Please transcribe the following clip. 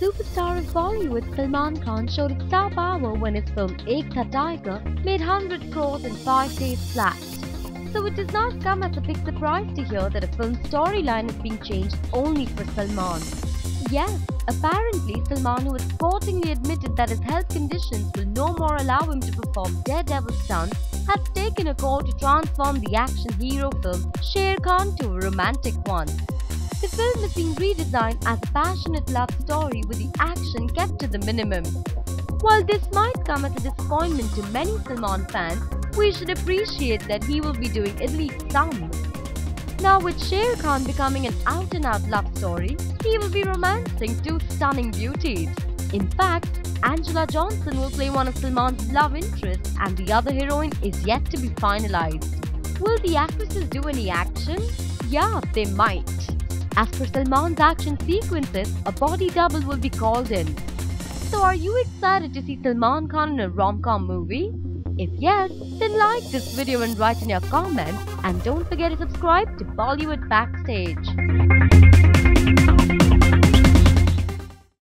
superstar of Bollywood Salman Khan showed his star power when his film Ek Tha Tiger made 100 crores in 5 days flat. So it does not come as a big surprise to hear that a film's storyline is being changed only for Salman. Yes, apparently Salman who has sportingly admitted that his health conditions will no more allow him to perform daredevil stunts has taken a call to transform the action hero film Sher Khan to a romantic one. The film is being redesigned as a passionate love story with the action kept to the minimum. While this might come as a disappointment to many Salman fans, we should appreciate that he will be doing at least some. Now with Sher Khan becoming an out-and-out love story, he will be romancing two stunning beauties. In fact, Angela Johnson will play one of Salman's love interests and the other heroine is yet to be finalized. Will the actresses do any action? Yeah, they might. As for Salman's action sequences, a body double will be called in. So are you excited to see Salman Khan in a rom-com movie? If yes, then like this video and write in your comments and don't forget to subscribe to Bollywood Backstage.